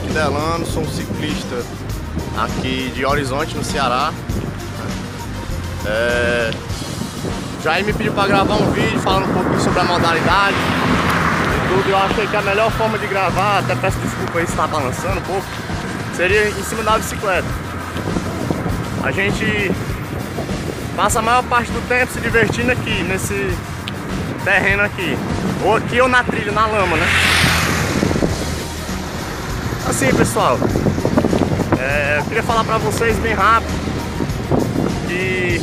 Delano, sou um ciclista aqui de Horizonte, no Ceará. É... Jair me pediu para gravar um vídeo falando um pouquinho sobre a modalidade e tudo. Eu achei que a melhor forma de gravar, até peço desculpa aí se está balançando um pouco, seria em cima da bicicleta. A gente passa a maior parte do tempo se divertindo aqui, nesse terreno aqui. Ou aqui ou na trilha, na lama, né? Assim, pessoal, é, eu queria falar pra vocês bem rápido que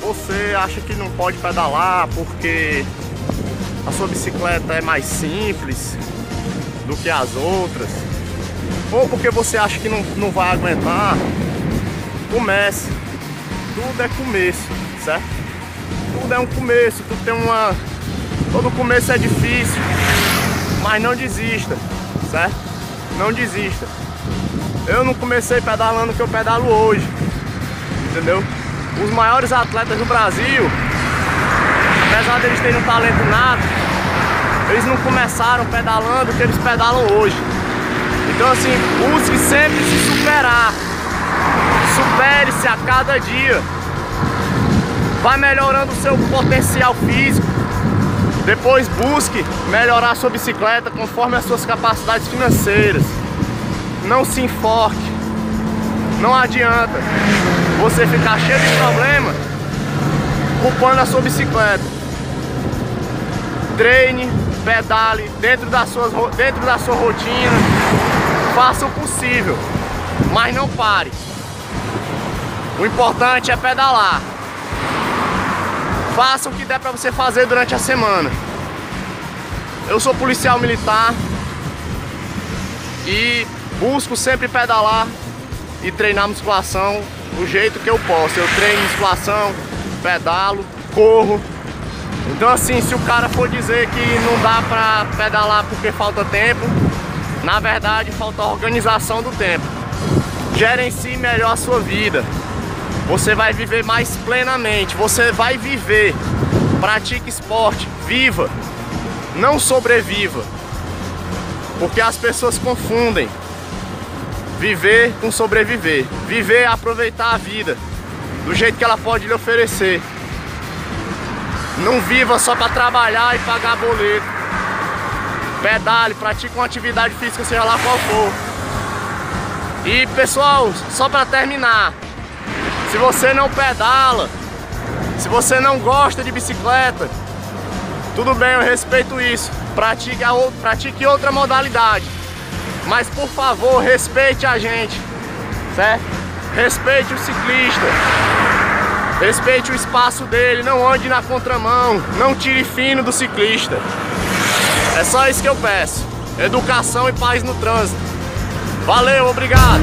você acha que não pode pedalar porque a sua bicicleta é mais simples do que as outras ou porque você acha que não, não vai aguentar, comece. Tudo é começo, certo? Tudo é um começo, tudo tem uma. Todo começo é difícil, mas não desista, certo? Não desista. Eu não comecei pedalando o que eu pedalo hoje, entendeu? Os maiores atletas do Brasil, apesar deles terem um talento nato, eles não começaram pedalando o que eles pedalam hoje. Então assim, busque sempre se superar. Supere-se a cada dia. Vai melhorando o seu potencial físico. Depois busque melhorar sua bicicleta conforme as suas capacidades financeiras. Não se enforque. Não adianta você ficar cheio de problema culpando a sua bicicleta. Treine, pedale dentro da, sua, dentro da sua rotina, faça o possível, mas não pare. O importante é pedalar. Faça o que der para você fazer durante a semana. Eu sou policial militar e busco sempre pedalar e treinar musculação do jeito que eu posso. Eu treino musculação, pedalo, corro, então assim, se o cara for dizer que não dá pra pedalar porque falta tempo, na verdade falta organização do tempo. Gerencie melhor a sua vida. Você vai viver mais plenamente, você vai viver. Pratique esporte, viva, não sobreviva. Porque as pessoas confundem viver com sobreviver. Viver é aproveitar a vida do jeito que ela pode lhe oferecer. Não viva só para trabalhar e pagar boleto. Pedale, pratique uma atividade física, seja lá qual for. E pessoal, só para terminar, se você não pedala, se você não gosta de bicicleta, tudo bem, eu respeito isso. Pratique, a, pratique outra modalidade. Mas por favor, respeite a gente, certo? Respeite o ciclista. Respeite o espaço dele, não ande na contramão, não tire fino do ciclista. É só isso que eu peço. Educação e paz no trânsito. Valeu, obrigado.